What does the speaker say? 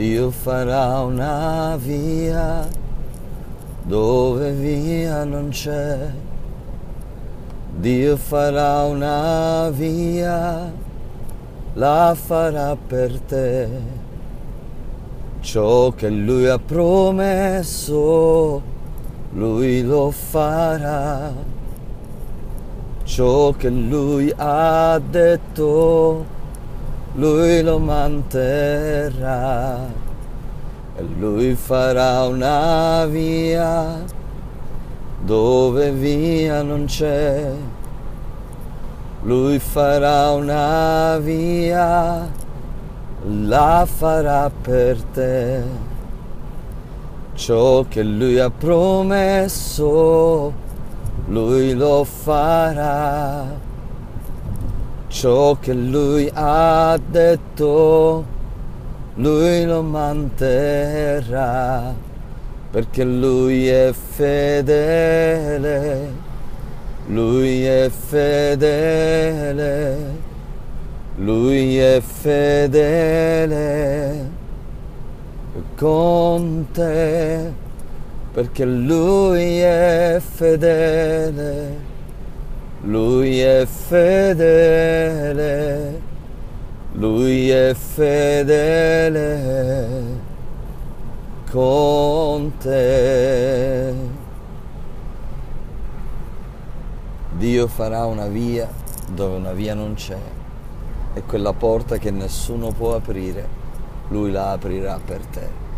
Dio farà una via dove via non c'è. Dio farà una via, la farà per te. Ciò che lui ha promesso, lui lo farà. Ciò che lui ha detto, lui lo manterrà e lui farà una via dove via non c'è. Lui farà una via, la farà per te. Ciò che lui ha promesso, lui lo farà. Ciò che lui ha detto, lui lo manterrà perché lui è fedele, lui è fedele, lui è fedele con te, perché lui è fedele, lui è fedele, lui è fedele con te. Dio farà una via dove una via non c'è e quella porta che nessuno può aprire, Lui la aprirà per te.